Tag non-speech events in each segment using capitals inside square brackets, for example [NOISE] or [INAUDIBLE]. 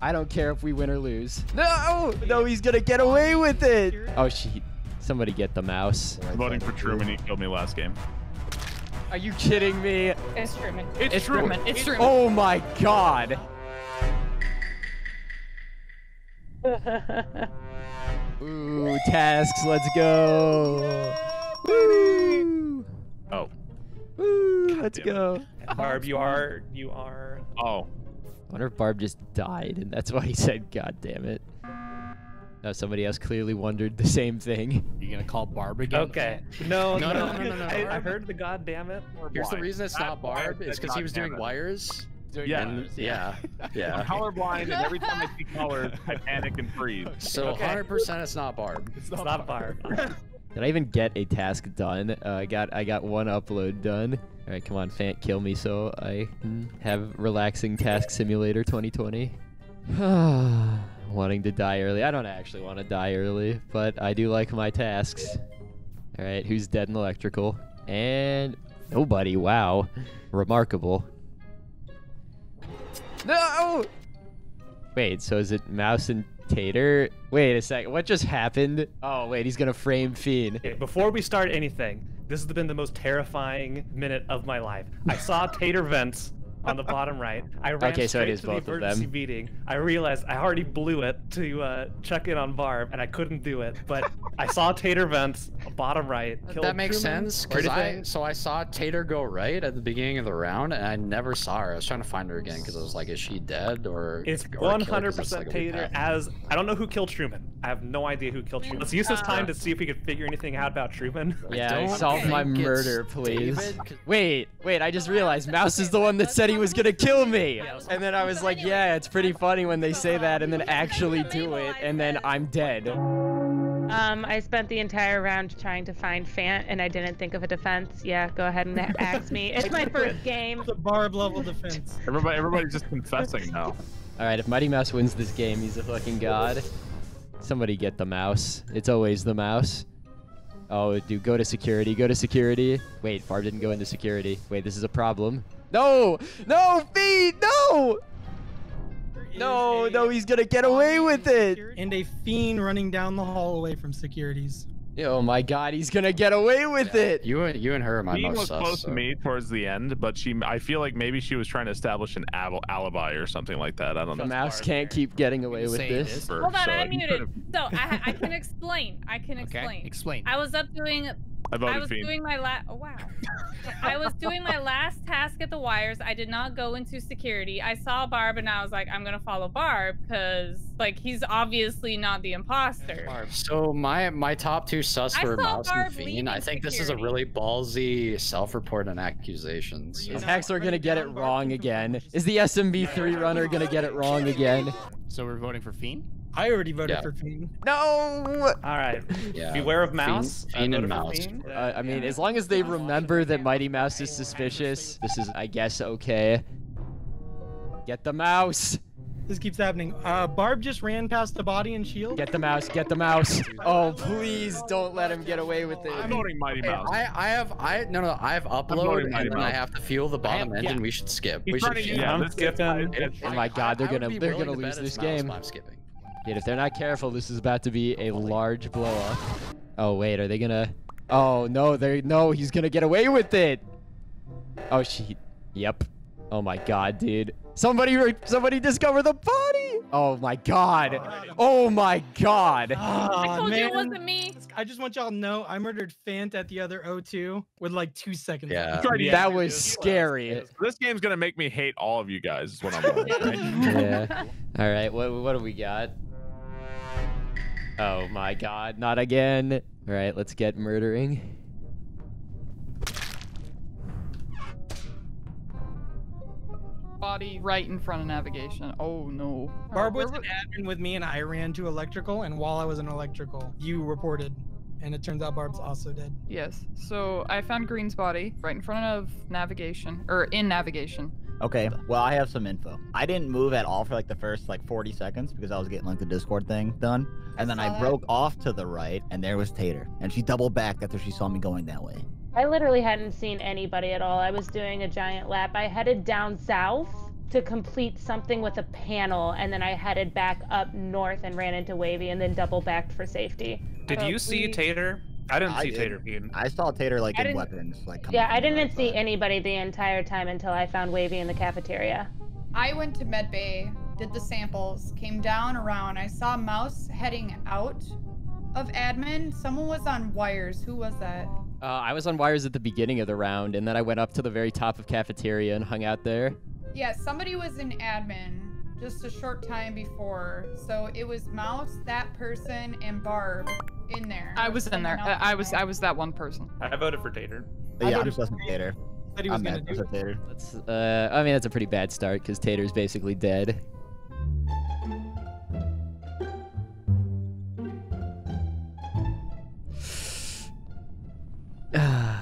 I don't care if we win or lose. No! No, he's gonna get away with it! Oh, shit. Somebody get the mouse. I'm voting for Truman. He killed me last game. Are you kidding me? It's Truman. It's, It's Truman. It's Truman. Oh my god! [LAUGHS] Ooh, tasks, let's go! Woo! Oh. Woo, let's go. Barb, you are you are. Oh. Wonder if Barb just died and that's why he said, God damn it. No, somebody else clearly wondered the same thing. You gonna call Barb again? Okay. No, [LAUGHS] No, no, no, no, no, no, I, I heard the goddamn it. Here's the reason it's That's not I Barb. said It's because he was doing goddammit. wires. Yeah. And [LAUGHS] yeah, I'm colorblind, and every time I see colors, I panic and freeze. So Okay. 100% it's not Barb. It's not Barb. [LAUGHS] Did I even get a task done? Uh, I got I got one upload done. All right, come on, Phant, kill me so I can have relaxing task simulator 2020. [SIGHS] Wanting to die early. I don't actually want to die early, but I do like my tasks. All right, who's dead in electrical? And nobody. Wow, remarkable. No. Wait, so is it Mouse and Tater? Wait a second. What just happened? Oh wait, he's gonna frame Fiend. Okay, before we start anything, this has been the most terrifying minute of my life. I saw [LAUGHS] Tater vents on the bottom right. I ran Okay, so it straight is to the both of emergency them. meeting. I realized I already blew it to uh, check in on Barb, and I couldn't do it. But I saw Tater vents bottom right. killed That makes Truman, sense because I so I saw Tater go right at the beginning of the round and I never saw her. I was trying to find her again because I was like, is she dead or? It's or killed 'cause it's 100% Tater path. as I don't know who killed Truman. I have no idea who killed Truman. Let's use this time to see if we can figure anything out about Truman. Yeah, don't solve my murder, please. David, 'cause- Wait, wait, I just realized Mouse is the one that said he was gonna kill me. And then I was like, yeah, it's pretty funny when they say that and then actually do it, and then I'm dead. Um, I spent the entire round trying to find Phant, and I didn't think of a defense. Yeah, go ahead and [LAUGHS] ask me. It's my first game. It's a barb level defense. Everybody, everybody's just confessing now. Alright, if Mighty Mouse wins this game, he's a fucking god. Somebody get the mouse. It's always the mouse. Oh, dude, go to security, go to security. Wait, Barb didn't go into security. Wait, this is a problem. No! No, feed! No! No, no, he's gonna get away with it! And a fiend running down the hallway from securities. Oh my god, he's gonna get away with it! You and you and her are my Dean most was sus, close so- to me towards the end, but she, I feel like maybe she was trying to establish an al- alibi or something like that. I don't know. The know. mouse can't keep getting away with this. this. Hold on, so I'm muted. could've- So I, I can explain. I can Okay, explain. explain. I was up doing. I voted I was Fiend. doing my last. Oh wow. [LAUGHS] I was doing my last task at the wires. I did not go into security. I saw Barb and I was like, I'm gonna follow Barb because like he's obviously not the imposter. Barb. So my my top two sus I were saw Mouse and Barb Fiend. I leaving think this is a really ballsy self-report and accusations. You know, Hacks are gonna get it wrong again. Is the SMB3 runner gonna get it wrong again? So we're voting for Fiend? I already voted Yeah. for fiend. No! All right. Yeah. Beware of mouse. Fiend- I Fiend and mouse. Fiend. Uh, I mean, as long as they remember that Mighty Mouse is suspicious, this is, I guess, okay. Get the mouse! This keeps happening. Uh, Barb just ran past the body and shield. Get the mouse, get the mouse! Oh, please don't let him get away with it. I'm voting Mighty Hey, Mouse. I, I have I no no I have upload and Mighty then I have to fuel the bottom have- engine. yeah. We should skip. He's we should to skip. Yeah, I'm this skipping. Oh my god, they're I would gonna they're gonna lose this mouse, game. I'm skipping. Dude, if they're not careful, this is about to be a large blow up. Oh wait, are they gonna? Oh no, they no, he's gonna get away with it. Oh she, yep. Oh my god, dude. Somebody, re- somebody discover the body. Oh my god. Oh my god. Ah, I told man. you it wasn't me. I just want y'all to know I murdered Phant at the other O2 with like two seconds. Yeah. left. That was scary. This game's gonna make me hate all of you guys. Is what I'm voting. [LAUGHS] right? Yeah. All right. What what do we got? Oh my god, not again. All right, let's get murdering. Body right in front of navigation. Oh no. Barb was where an admin with me and I ran to electrical and while I was in electrical, you reported. And it turns out Barb's also dead. Yes. So I found Green's body right in front of navigation, or in navigation. Okay, well, I have some info. I didn't move at all for like the first like 40 seconds because I was getting like the Discord thing done. And then I that. broke off to the right and there was Tater. And she doubled back after she saw me going that way. I literally hadn't seen anybody at all. I was doing a giant lap. I headed down south to complete something with a panel, and then I headed back up north and ran into Wavy, and then double backed for safety. Did you see we- Tater? I didn't I see did. Tater Fiend. I saw Tater like I in weapons, like. coming Yeah, I didn't right see side. anybody the entire time until I found Wavy in the cafeteria. I went to Med Bay, did the samples, came down around. I saw Mouse heading out of admin. Someone was on wires. Who was that? Uh, I was on wires at the beginning of the round, and then I went up to the very top of cafeteria and hung out there. Yeah, somebody was in admin just a short time before. So it was Mouse, that person, and Barb in there. I was in there. I, I was. I was that one person. I voted for Tater. Yeah, I I'm voted just for Tater. Said he was I'm gonna mad do. for Tater. That's, uh, I mean, that's a pretty bad start because Tater's basically dead. [SIGHS]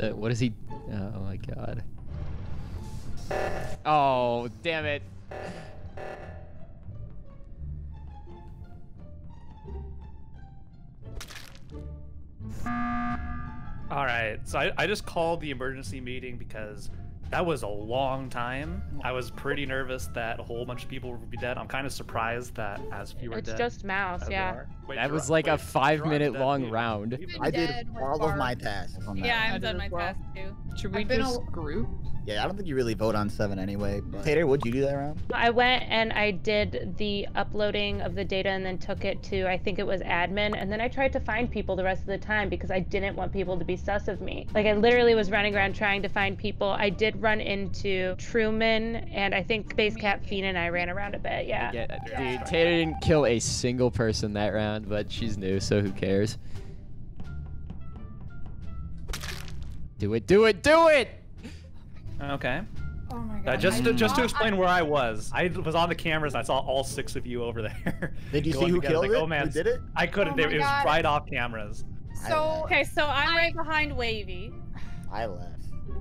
Uh, what is he? Oh my god. Oh, damn it. All right, so I, I just called the emergency meeting because that was a long time. I was pretty nervous that a whole bunch of people would be dead. I'm kind of surprised that as few are It's dead. just Mouse, yeah. Wait, That Jirard- was like a five minute long too. round. I did all of my tasks on that. Yeah, I I've done my well. task too. Should we just a- group? Yeah, I don't think you really vote on seven anyway. But... Tater, what'd you do that round? I went and I did the uploading of the data and then took it to I think it was admin and then I tried to find people the rest of the time because I didn't want people to be sus of me. Like I literally was running around trying to find people. I did run into Truman and I think SpaceKat Fiend and I ran around a bit. Yeah. Yeah, dude, Tater didn't kill a single person that round, but she's new, so who cares? Do it, do it, do it! Okay. Oh my Uh, just to, just to thought explain where I was, I was on the cameras. I saw all six of you over there. [LAUGHS] Did you see who together, killed like, it? Oh man, Who did it? I couldn't. Oh they- it was God. right off cameras. So. Okay, so I'm I- right behind Wavy. I left.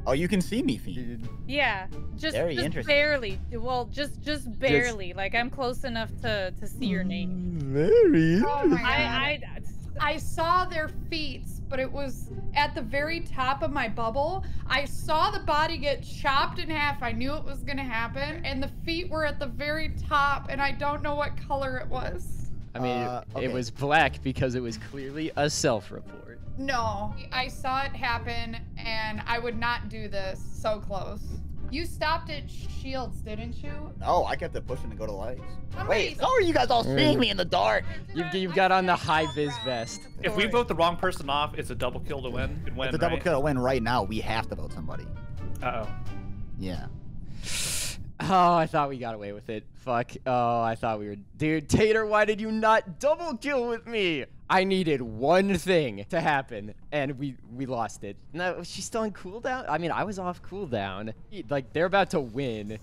Oh, you can see me, Fiend. Yeah, just, Very just interesting. barely. Well, just just barely. Like I'm close enough to to see your name. Very. Oh my god. I I I saw their feet, but it was at the very top of my bubble. I saw the body get chopped in half. I knew it was gonna happen, and the feet were at the very top, and I don't know what color it was. I mean, Uh, it was black because it was clearly a self-report. No, I saw it happen, and I would not do this. So close. You stopped at Shields, didn't you? Oh, I kept it pushing to go to lights. Somebody- Wait, how are you guys all seeing me in the dark? You've, you've got on the high vis vest. If we vote the wrong person off, it's a double kill to win. Could win, It's a double right? kill to win right now. We have to vote somebody. Uh oh. Yeah. Oh, I thought we got away with it. Fuck. Oh, I thought we were. Dude, Tater, why did you not double kill with me? I needed one thing to happen, and we we lost it. No, she's still on cooldown. I mean, I was off cooldown. Like they're about to win.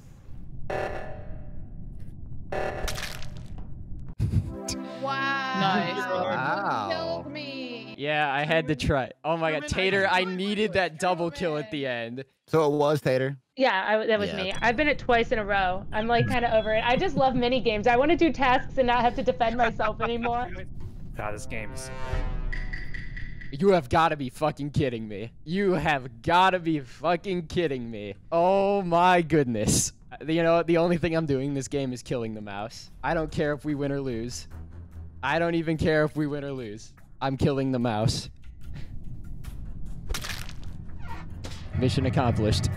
Wow. Nice. Wow. Killed me. Yeah, I had to try. Oh my god, Tater, I needed that double kill at the end. So it was Tater. Yeah, I, that was Yeah, me. I've been it twice in a row. I'm like kind of over it. I just love mini games. I want to do tasks and not have to defend myself anymore. [LAUGHS] God, this game's. You have got to be fucking kidding me. You have got to be fucking kidding me. Oh my goodness. Uh, You know, the only thing I'm doing in this game is killing the mouse. I don't care if we win or lose. I don't even care if we win or lose. I'm killing the mouse. Mission accomplished.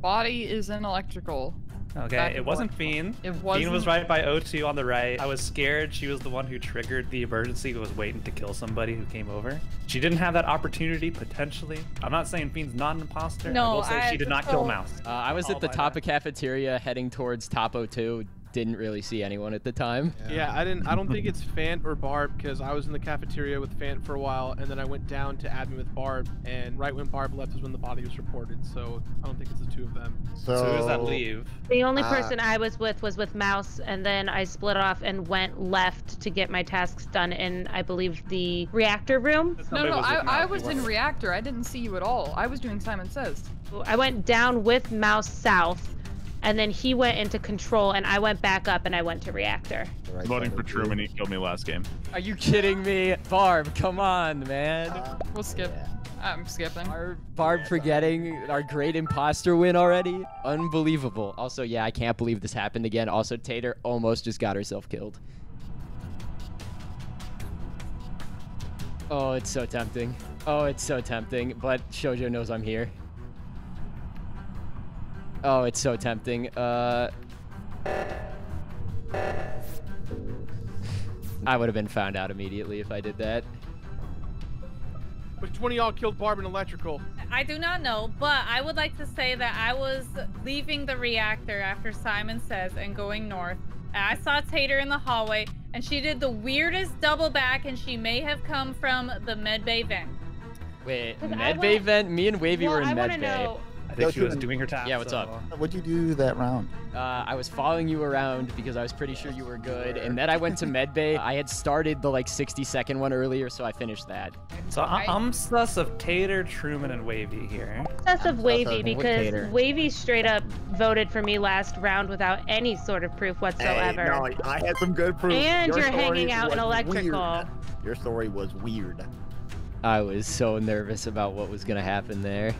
Body is in electrical. Okay, it wasn't forth. Fiend. It Fiend was wasn't- right by O2 on the right. I was scared she was the one who triggered the emergency, who was waiting to kill somebody who came over. She didn't have that opportunity, potentially. I'm not saying Fiend's not an imposter. I No, will say I- she did not kill so- Mouse. Uh, I was All at the top that. of cafeteria heading towards Topo 2. Didn't really see anyone at the time. Yeah, I didn't. I don't think it's Phant or Barb because I was in the cafeteria with Phant for a while, and then I went down to admin with Barb, and right when Barb left is when the body was reported. So I don't think it's the two of them. So, So who does that leave? The only Uh, person I was with was with Mouse, and then I split off and went left to get my tasks done in, I believe, the reactor room. No, Somebody no, I, I was in reactor. I didn't see you at all. I was doing Simon Says. I went down with Mouse south, and then he went into control, and I went back up and I went to reactor. Right Voting for of the Truman, he killed me last game. Are you kidding me? Barb, come on, man. Uh, We'll skip. yeah. I'm skipping. Our Barb forgetting our great imposter win already? Unbelievable. Also, yeah, I can't believe this happened again. Also, Tater almost just got herself killed. Oh, it's so tempting. Oh, it's so tempting, but Shoujo knows I'm here. Oh, it's so tempting. Uh... I would have been found out immediately if I did that. Which one of y'all killed Barb in electrical? I do not know, but I would like to say that I was leaving the reactor after Simon says and going north. And I saw Tater in the hallway, and she did the weirdest double back, and she may have come from the medbay vent. Wait, I medbay vent? Me and Wavy well, were in I want to medbay. Know. I think Yo, she was doing her task. Yeah, what's up? What'd you do that round? Uh, I was following you around because I was pretty sure you were good, and then I went to medbay. I had started the like 60 second one earlier, so I finished that. So I- I'm sus of Tater, Truman, and Wavy here. Sus of Wavy because Wavy straight up voted for me last round without any sort of proof whatsoever. Hey, no, I had some good proof. And Your you're hanging out in electrical. weird. Your story was weird. I was so nervous about what was gonna happen there.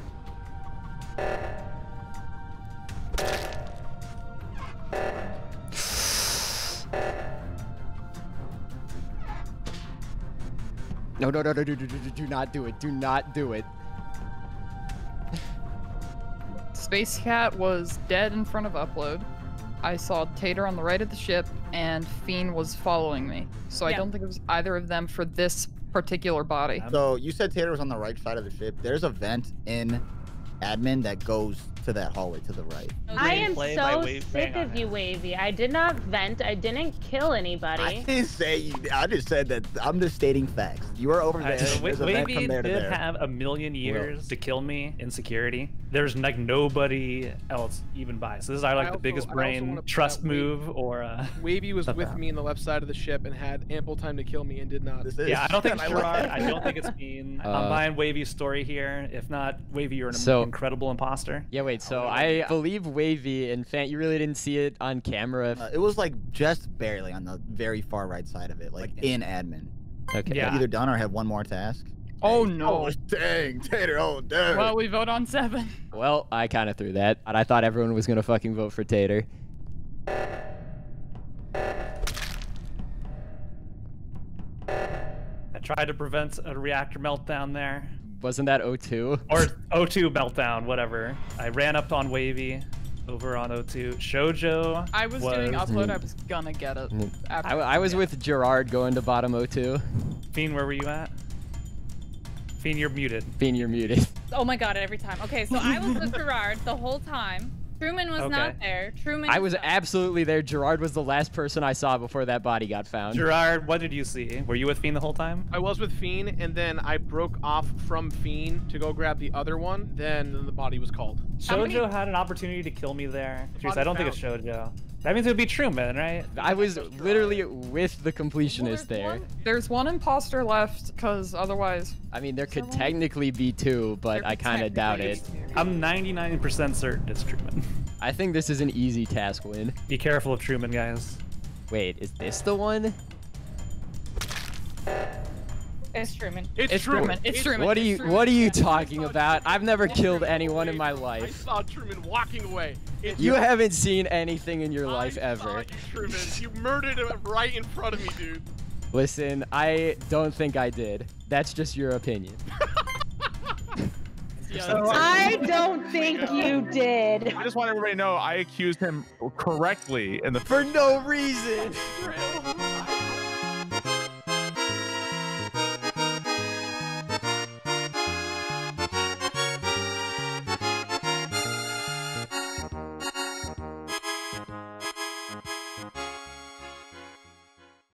No, no, no, no, do, do, do, do, do not do it. Do not do it. SpaceKat was dead in front of upload. I saw Tater on the right of the ship, and Fiend was following me. So I don't think it was either of them for this particular body. So you said Tater was on the right side of the ship. There's a vent in admin that goes to that hallway to the right. I am Play by so sick of you, Wavy. I did not vent. I didn't kill I anybody. didn't say you. I just said that. I'm just stating facts. You are over there. Alright, so Wa- There's a vent Wavy from there did there. have a million years to kill me in security. There's like nobody else even by. So this is either like I the also- biggest brain trust out Wavy- move or uh [LAUGHS] Wavy was with out. me in the left side of the ship and had ample time to kill me and did not. This is- yeah, I don't think [LAUGHS] it's I like Jirard. that. I don't think it's Bean. Uh, I'm buying Wavy's story here. If not, Wavy, you're an So- incredible imposter. Yeah, wait. So I believe Wavy and Phant, you really didn't see it on camera. Uh, it was like just barely on the very far right side of it, like in admin. Okay. Yeah. Either done or have one more task. Oh Hey, no. Oh dang, Tater! Oh dang. Well, we vote on seven. Well, I kind of threw that, but I thought everyone was gonna fucking vote for Tater. I tried to prevent a reactor meltdown there. Wasn't that O2 Or O2 meltdown, whatever. I ran up on Wavy over on O2. Shoujo. I was, doing upload. I was gonna get it. Mm. After. I, I was with Jirard going to bottom O2. Fiend, where were you at? Fiend, you're muted. Being you're muted. Oh my god, every time. Okay, so I was with Jirard the whole time. Truman was not there. Truman. I is was not- absolutely there. Jirard was the last person I saw before that body got found. Jirard, what did you see? Were you with Fiend the whole time? I was with Fiend, and then I broke off from Fiend to go grab the other one. Then the body was called. How many- had an opportunity to kill me there. Jeez, I don't think it's found. Shoujo. That means it would be Truman, right? I was literally with the completionist there. There's one imposter left, because otherwise. I mean, there could technically be two, but There I kind of doubt it. I'm 99% certain it's Truman. I think this is an easy task win. Be careful of Truman, guys. Wait, is this the one? It's Truman. It's, It's Truman. It's Truman. What are you What are you talking about? I've never killed anyone in my life. I saw Truman walking away. It's You haven't seen anything in your I life ever. you, You murdered him right in front of me, dude. Listen, I don't think I did. That's just your opinion. [LAUGHS] So, I don't think you did. I just want everybody to know I accused him correctly in the For no reason. True.